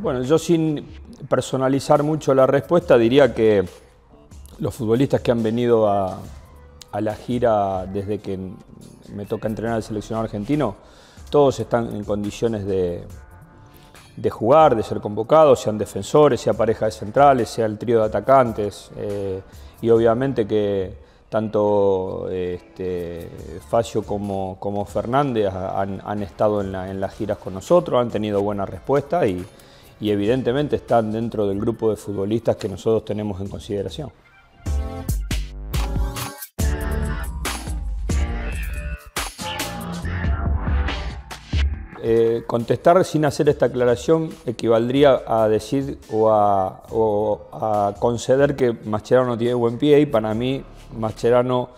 Bueno, yo sin personalizar mucho la respuesta diría que los futbolistas que han venido a, la gira desde que me toca entrenar al seleccionado argentino, todos están en condiciones de, jugar, de ser convocados, sean defensores, sea pareja de centrales, sea el trío de atacantes, eh, y obviamente que tanto este, Facio como, Fernández han, estado en, en, las giras con nosotros, han tenido buena respuesta y, y evidentemente están dentro del grupo de futbolistas que nosotros tenemos en consideración. Eh, contestar sin hacer esta aclaración equivaldría a decir o a, conceder que Mascherano tiene buen pie y para mí Mascherano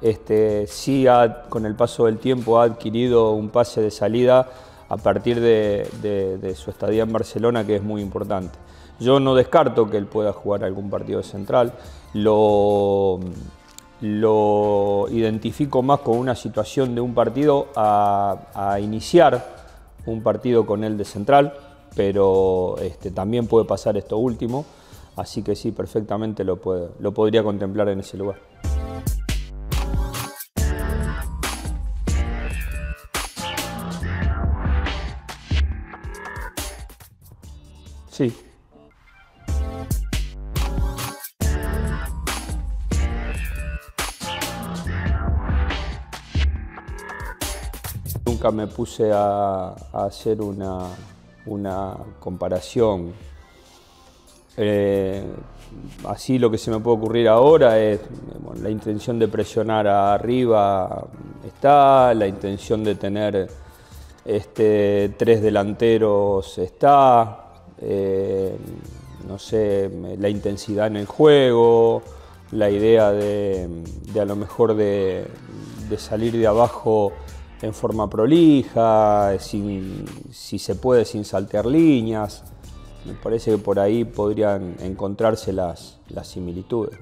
este, sí ha, con el paso del tiempo ha adquirido un pase de salida a partir de, su estadía en Barcelona, que es muy importante. Yo no descarto que él pueda jugar algún partido central, lo, lo identifico más con una situación de un partido a, iniciar un partido con él de central, pero este, también puede pasar esto último, así que sí, perfectamente lo, lo podría contemplar en ese lugar. Sí. Nunca me puse a, hacer una, comparación. Eh, así lo que se me puede ocurrir ahora es la intención de presionar arriba está, la intención de tener este, tres delanteros está, eh, no sé, la intensidad en el juego, la idea de, a lo mejor de, salir de abajo en forma prolija, si se puede sin saltear líneas. Me parece que por ahí podrían encontrarse las, las similitudes.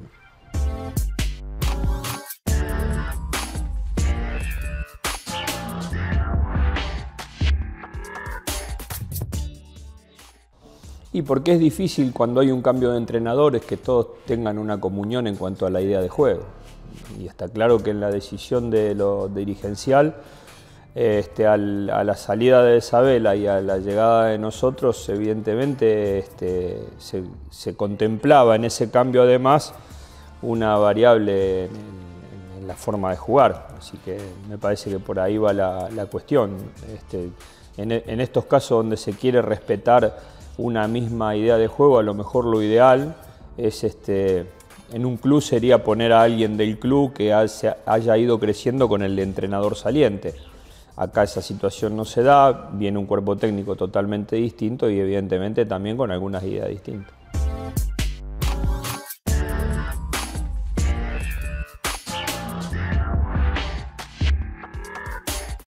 Y porque es difícil cuando hay un cambio de entrenadores que todos tengan una comunión en cuanto a la idea de juego. Y está claro que en la decisión de lo dirigencial, este, a la salida de Isabela y a la llegada de nosotros, evidentemente este, se, contemplaba en ese cambio además una variable en, la forma de jugar. Así que me parece que por ahí va la, cuestión. Este, en estos casos donde se quiere respetar una misma idea de juego, a lo mejor lo ideal es este, en un club sería poner a alguien del club que haya ido creciendo con el entrenador saliente. Acá esa situación no se da, viene un cuerpo técnico totalmente distinto y evidentemente también con algunas ideas distintas.